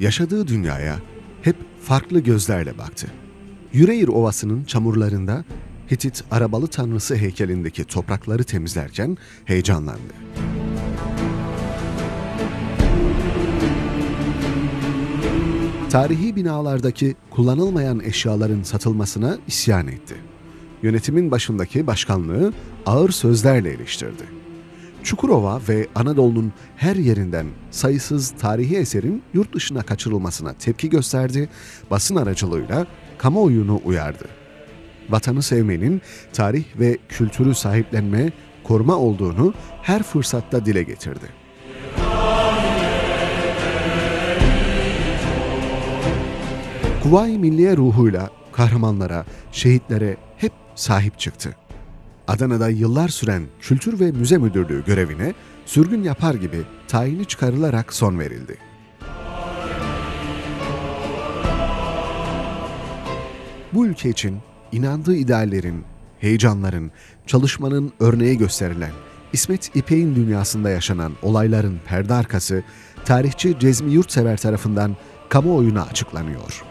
yaşadığı dünyaya hep farklı gözlerle baktı. Yüreğir Ovası'nın çamurlarında Hitit arabalı tanrısı heykelindeki toprakları temizlerken heyecanlandı. Tarihi binalardaki kullanılmayan eşyaların satılmasına isyan etti. Yönetimin başındaki başkanlığı ağır sözlerle eleştirdi. Çukurova ve Anadolu'nun her yerinden sayısız tarihi eserin yurt dışına kaçırılmasına tepki gösterdi, basın aracılığıyla kamuoyunu uyardı. Vatanı sevmenin tarih ve kültürü sahiplenme, koruma olduğunu her fırsatta dile getirdi. Kuvayi Milliye ruhuyla kahramanlara, şehitlere hep sahip çıktı. Adana'da yıllar süren Kültür ve Müze Müdürlüğü görevine sürgün yapar gibi tayini çıkarılarak son verildi. Bu ülke için inandığı ideallerin, heyecanların, çalışmanın örneği gösterilen İsmet İpek'in dünyasında yaşanan olayların perde arkası tarihçi Cezmi Yurtsever tarafından kamuoyuna açıklanıyor.